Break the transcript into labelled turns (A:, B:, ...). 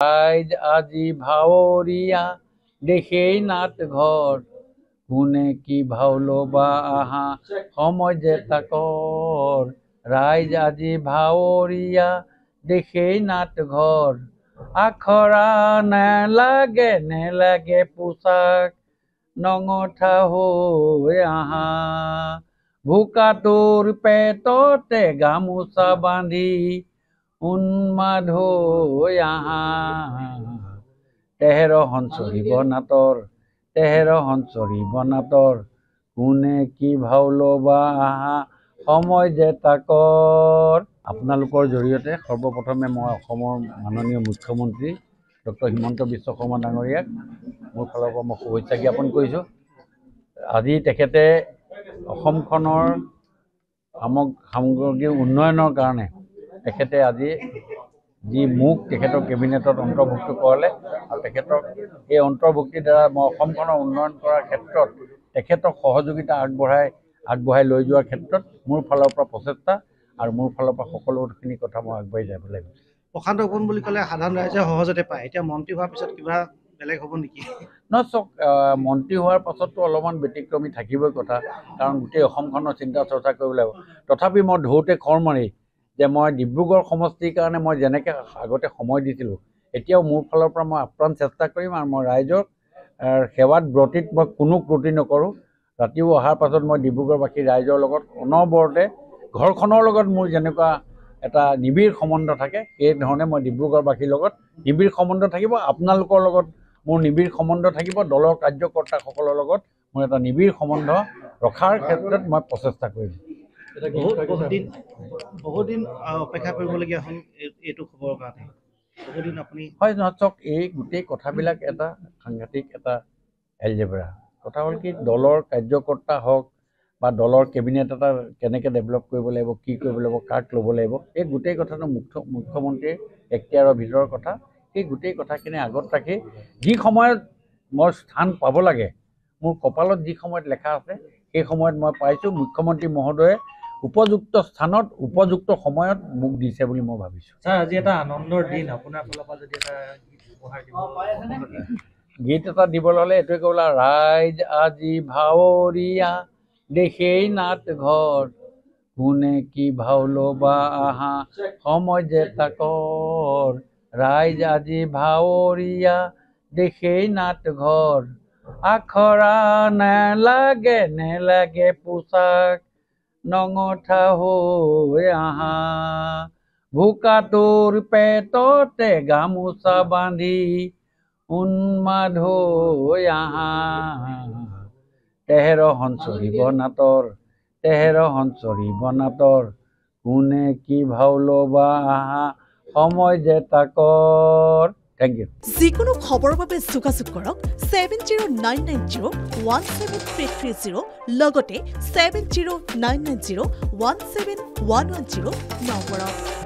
A: ৰাইজ আজি ভাৱৰীয়া দেশেই নাট ঘৰ। কোনে কি ভাও ল'বা আহা সময় যে তাকৰ। ৰাইজ আজি ভাৱৰীয়া দেশেই নাট ঘৰ। আখৰা নেলাগে নেলাগে পোচাক নঙঠা হৈ আহা। ভোকাটোৰ পেটতে গামোচা বান্ধি উন্মাদ হৈ আহা। তেহেৰ সঞ্চৰিব নাটৰ তেহেৰ সঞ্চৰিব নাটৰ কোনে কি ভাও ল'বা সময় যে তাকৰ। আপোনালোকৰ জৰিয়তে সৰ্বপ্ৰথমে মই অসমৰ মাননীয় মুখ্যমন্ত্ৰী ডক্টৰ হিমন্ত বিশ্ব শৰ্মা ডাঙৰীয়াক মোৰ ফালৰ পৰা মই শুভেচ্ছা জ্ঞাপন কৰিছোঁ। আজি তেখেতে অসমখনৰ সামগ সামগ্ৰিক উন্নয়নৰ কাৰণে তেখেতে আজি যি মোক তেখেতৰ কেবিনেটত অন্তৰ্ভুক্ত কৰালে আৰু তেখেতক এই অন্তৰ্ভুক্তিৰ দ্বাৰা মই অসমখনৰ উন্নয়ন কৰাৰ ক্ষেত্ৰত তেখেতক সহযোগিতা আগবঢ়াই আগবঢ়াই লৈ যোৱাৰ ক্ষেত্ৰত মোৰ ফালৰ পৰা প্ৰচেষ্টা আৰু মোৰ ফালৰ পৰা সকলোখিনি কথা মই আগবাঢ়ি যাব লাগিব।
B: প্ৰশান্ত ফুকন বুলি ক'লে সাধাৰণ ৰাইজে সহজতে পায়। এতিয়া মন্ত্ৰী হোৱাৰ পিছত কিবা বেলেগ হ'ব নেকি?
A: নহয় চাওক মন্ত্ৰী হোৱাৰ পাছততো অলপমান ব্যতিক্ৰমী থাকিবই কথা। কাৰণ গোটেই অসমখনৰ চিন্তা চৰ্চা কৰিব লাগিব। তথাপি মই ধৰোঁতে খৰ মাৰি যে মই ডিব্ৰুগড় সমষ্টিৰ কাৰণে মই যেনেকৈ আগতে সময় দিছিলোঁ এতিয়াও মোৰ ফালৰ পৰা মই আপ্ৰাণ চেষ্টা কৰিম আৰু মই ৰাইজক সেৱাত ব্ৰতীত মই কোনো ক্ৰুটি নকৰোঁ। ৰাতিও অহাৰ পাছত মই ডিব্ৰুগড়বাসী ৰাইজৰ লগত অনবৰতে ঘৰখনৰ লগত মোৰ যেনেকুৱা এটা নিবিড় সম্বন্ধ থাকে সেই ধৰণে মই ডিব্ৰুগড়বাসীৰ লগত নিবিড় সম্বন্ধ থাকিব আপোনালোকৰ লগত মোৰ নিবিড় সম্বন্ধ থাকিব দলৰ কাৰ্যকৰ্তাসকলৰ লগত মোৰ এটা নিবিড় সম্বন্ধ ৰখাৰ ক্ষেত্ৰত মই প্ৰচেষ্টা কৰিম।
B: বহুত অপেক্ষা কৰিবলগীয়া হ'ল এইটো খবৰৰ কাৰণে। আপুনি
A: হয় নহয় চাওক এই গোটেই কথাবিলাক এটা সাংঘাতিক এটা এলজেব্ৰা। কথা হ'ল কি দলৰ কাৰ্যকৰ্তা হওক বা দলৰ কেবিনেট এটা কেনেকৈ ডেভেলপ কৰিব লাগিব কি কৰিব লাগিব কাক ল'ব লাগিব এই গোটেই কথাটো মুখ্য মুখ্যমন্ত্ৰীৰ এখতিয়াৰৰ ভিতৰৰ কথা। সেই গোটেই কথাখিনি আগত ৰাখি যি সময়ত মই স্থান পাব লাগে মোৰ কপালত যি সময়ত লেখা আছে সেই সময়ত মই পাইছোঁ মুখ্যমন্ত্ৰী মহোদয়ে উপযুক্ত স্থানত উপযুক্ত সময়ত মোক দিছে বুলি মই ভাবিছোঁ।
B: ছাৰ আজি এটা আনন্দৰ দিন। আপোনাৰ ফালৰ পৰা যদি এটা গীত দিব
A: এটা দিবলৈ হ'লে এইটোৱে ক'ব ৰাইজ আজি ভাৱৰীয়া দেশেই নাট ঘৰ। কোনে কি ভাও ল'বা আহা সময় যে তাকৰ ৰাইজ আজি ভাৱৰীয়া দেশেই নাট ঘৰ। আখৰা নেলাগে নেলাগে পোচাক নঙঠা হৈ আহা। ভোকাটোৰ পেটতে গামোচা বান্ধি উন্মাদ হৈ আহা। তেহেৰ সঞ্চৰিব নাটৰ তেহেৰ সঞ্চৰিব নাটৰ কোনে কি ভাও ল'বা? আহা সময় যে তাকৰ। থেংক ইউ
C: যিকোনো খবৰৰ বাবে যোগাযোগ কৰক seven zero' nine nine zero' one seven three three zero' লগতে seven zero' nine nine zero' one seven one one zero' নম্বৰত